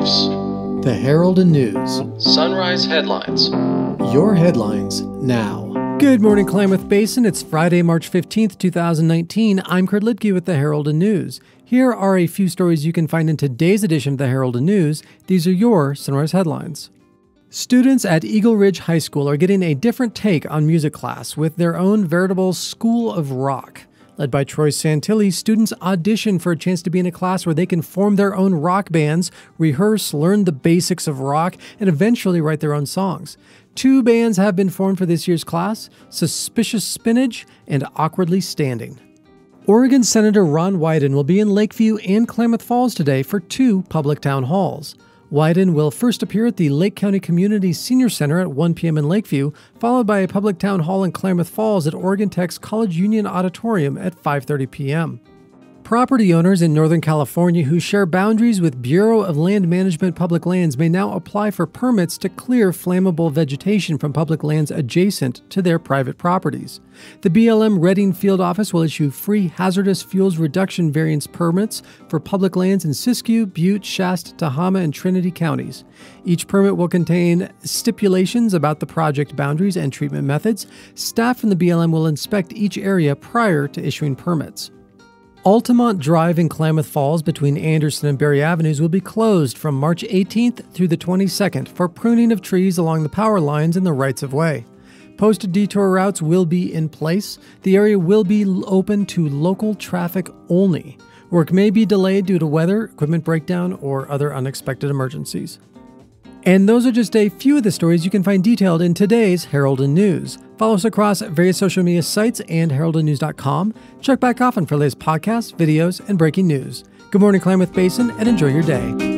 briefs. The Herald and News. Sunrise headlines. Your headlines now. Good morning, Klamath Basin. It's Friday, March 15th, 2019. I'm Kurt Liedtke with the Herald and News. Here are a few stories you can find in today's edition of the Herald and News. These are your Sunrise headlines. Students at Eagle Ridge High School are getting a different take on music class with their own veritable school of rock. Led by Troy Santilli, students audition for a chance to be in a class where they can form their own rock bands, rehearse, learn the basics of rock, and eventually write their own songs. Two bands have been formed for this year's class Suspicious Spinach and Awkwardly Standing. Oregon Senator Ron Wyden will be in Lakeview and Klamath Falls today for two public town halls. Wyden will first appear at the Lake County Community Senior Center at 1 p.m. in Lakeview, followed by a public town hall in Klamath Falls at Oregon Tech's College Union Auditorium at 5:30 p.m. Property owners in Northern California who share boundaries with Bureau of Land Management public lands may now apply for permits to clear flammable vegetation from public lands adjacent to their private properties. The BLM Redding Field Office will issue free hazardous fuels reduction variance permits for public lands in Siskiyou, Butte, Shasta, Tehama, and Trinity counties. Each permit will contain stipulations about the project boundaries and treatment methods. Staff from the BLM will inspect each area prior to issuing permits. Altamont Drive in Klamath Falls between Anderson and Berry Avenues will be closed from March 18th through the 22nd for pruning of trees along the power lines and the rights of way. Posted detour routes will be in place. The area will be open to local traffic only. Work may be delayed due to weather, equipment breakdown, or other unexpected emergencies. And those are just a few of the stories you can find detailed in today's Herald and News. Follow us across various social media sites and heraldandnews.com. Check back often for latest podcasts, videos, and breaking news. Good morning, Klamath Basin, and enjoy your day.